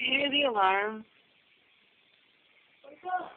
Do you hear the alarm? Wake up?